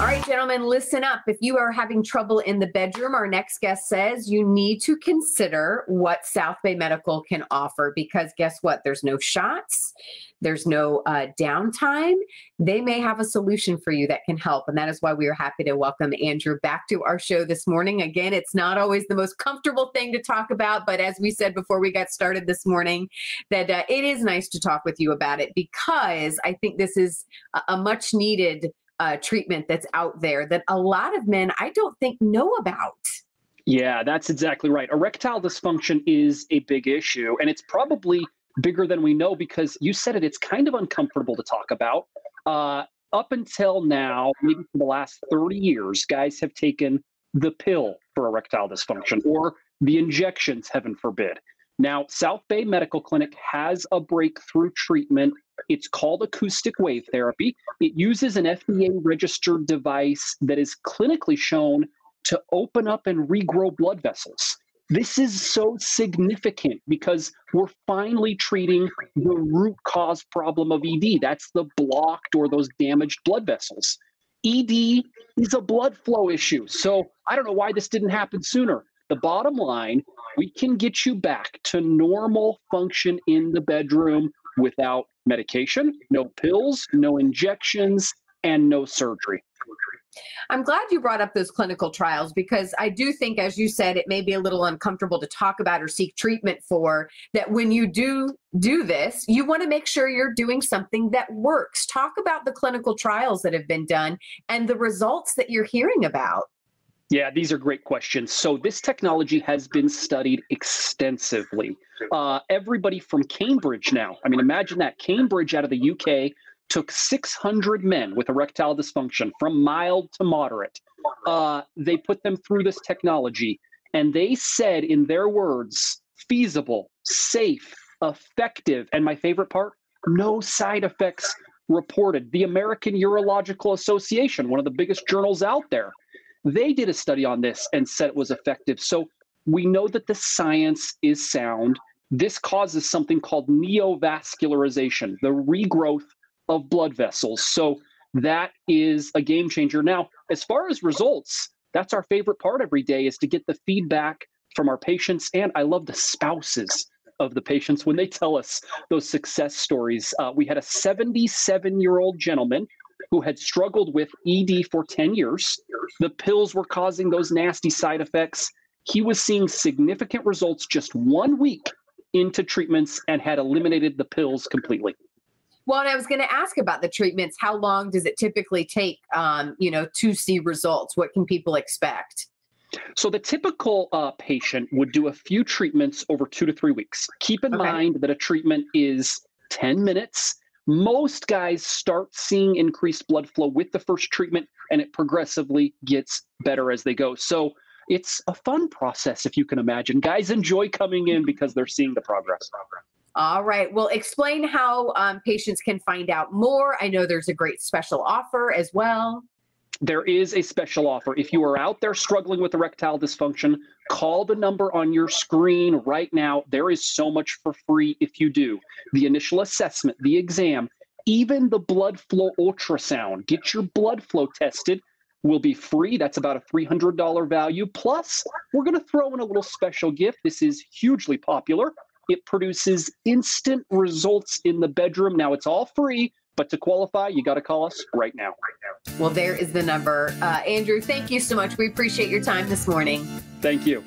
All right, gentlemen, listen up. If you are having trouble in the bedroom, our next guest says you need to consider what South Bay Medical can offer because guess what? There's no shots, there's no uh, downtime. They may have a solution for you that can help. And that is why we are happy to welcome Andrew back to our show this morning. Again, it's not always the most comfortable thing to talk about, but as we said before we got started this morning, that uh, it is nice to talk with you about it because I think this is a, a much needed uh, treatment that's out there that a lot of men I don't think know about. Yeah, that's exactly right. Erectile dysfunction is a big issue, and it's probably bigger than we know because you said it, it's kind of uncomfortable to talk about. Uh, up until now, maybe for the last 30 years, guys have taken the pill for erectile dysfunction or the injections, heaven forbid. Now, South Bay Medical Clinic has a breakthrough treatment. It's called acoustic wave therapy. It uses an FDA registered device that is clinically shown to open up and regrow blood vessels. This is so significant because we're finally treating the root cause problem of ED. That's the blocked or those damaged blood vessels. ED is a blood flow issue. So I don't know why this didn't happen sooner. The bottom line we can get you back to normal function in the bedroom without medication, no pills, no injections, and no surgery. I'm glad you brought up those clinical trials because I do think, as you said, it may be a little uncomfortable to talk about or seek treatment for. That when you do do this, you want to make sure you're doing something that works. Talk about the clinical trials that have been done and the results that you're hearing about. Yeah, these are great questions. So, this technology has been studied extensively. Uh, everybody from Cambridge now, I mean, imagine that Cambridge out of the UK took 600 men with erectile dysfunction from mild to moderate. Uh, they put them through this technology, and they said, in their words, feasible, safe, effective, and my favorite part, no side effects reported. The American Urological Association, one of the biggest journals out there, they did a study on this and said it was effective. So we know that the science is sound. This causes something called neovascularization, the regrowth of blood vessels. So that is a game changer. Now, as far as results, that's our favorite part every day is to get the feedback from our patients. And I love the spouses of the patients when they tell us those success stories. Uh, we had a 77 year old gentleman who had struggled with ED for 10 years. The pills were causing those nasty side effects. He was seeing significant results just one week into treatments and had eliminated the pills completely. Well, and I was going to ask about the treatments. How long does it typically take, um, you know, to see results? What can people expect? So the typical uh, patient would do a few treatments over two to three weeks. Keep in okay. mind that a treatment is 10 minutes most guys start seeing increased blood flow with the first treatment and it progressively gets better as they go. So it's a fun process, if you can imagine. Guys enjoy coming in because they're seeing the progress. All right. Well, explain how um, patients can find out more. I know there's a great special offer as well there is a special offer. If you are out there struggling with erectile dysfunction, call the number on your screen right now. There is so much for free if you do. The initial assessment, the exam, even the blood flow ultrasound, get your blood flow tested will be free. That's about a $300 value. Plus, we're going to throw in a little special gift. This is hugely popular. It produces instant results in the bedroom. Now, it's all free, but to qualify, you got to call us right now. Well, there is the number. Uh, Andrew, thank you so much. We appreciate your time this morning. Thank you.